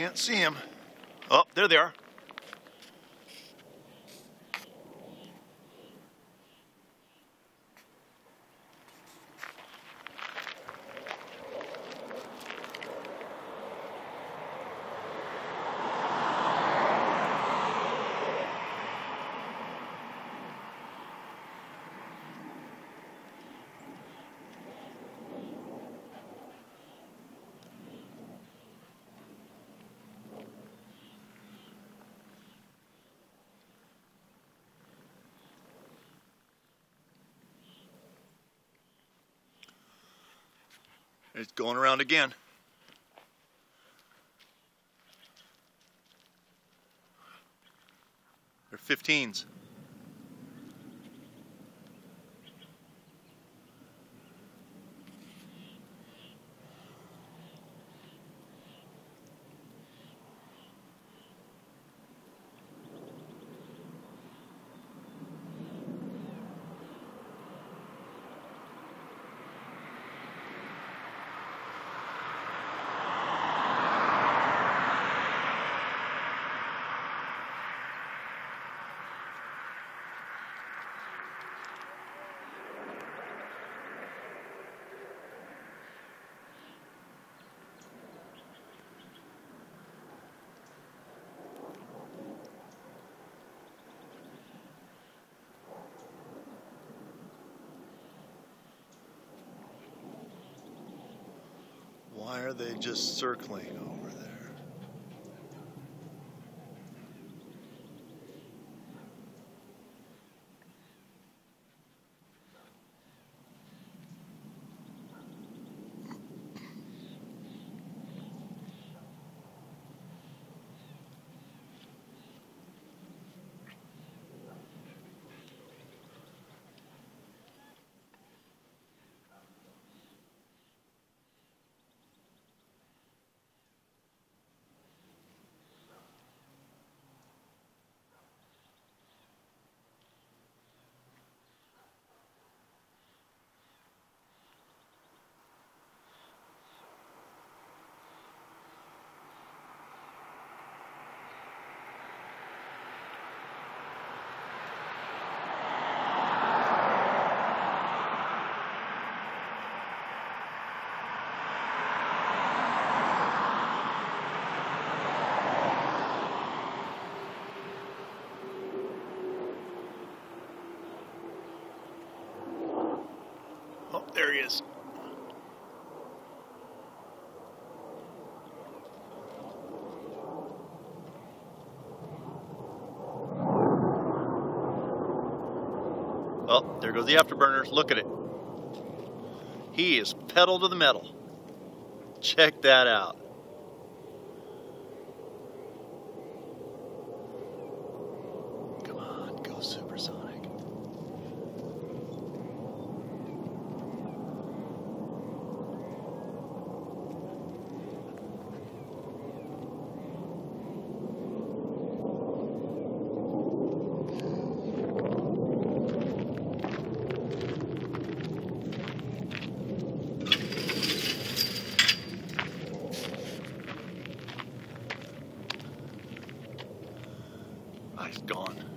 Can't see them. Oh, there they are. It's going around again. They're 15s. Why are they just circling over there? Oh, there he is. Oh, there goes the afterburners. Look at it. He is pedal to the metal. Check that out. Come on, go supersonic. Ah, he's gone.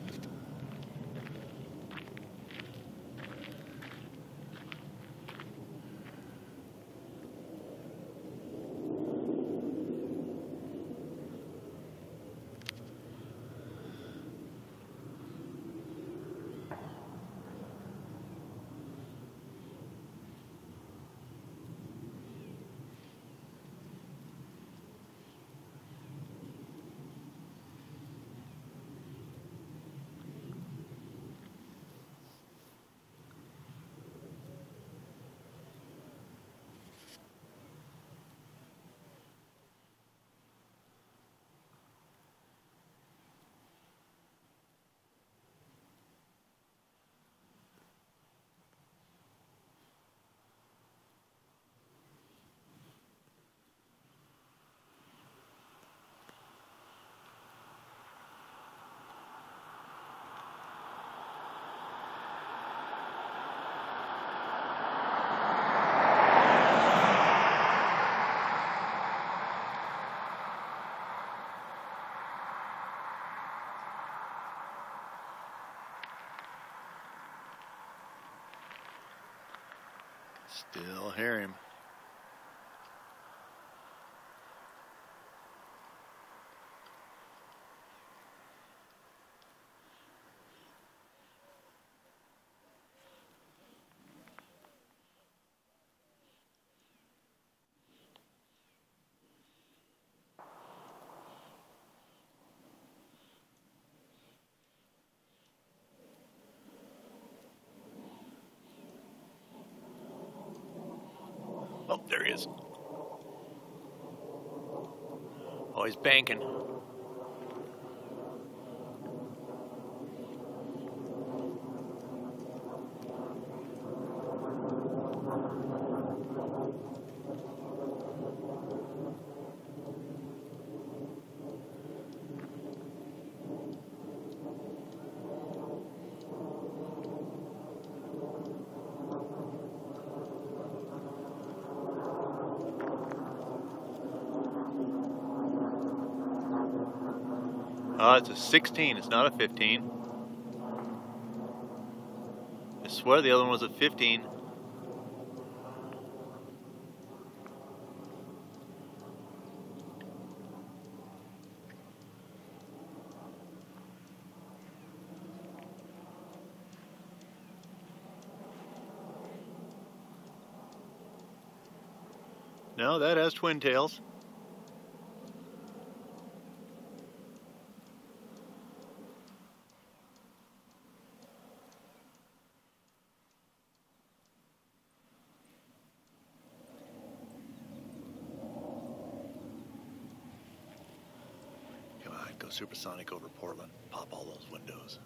Still hear him. Oh, there he is. Oh, he's banking. Oh, it's a 16. It's not a 15. I swear the other one was a 15. No, that has twin tails. Go supersonic over Portland. Pop all those windows.